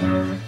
Mm-hmm.